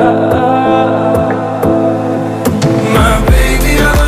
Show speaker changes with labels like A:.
A: oh,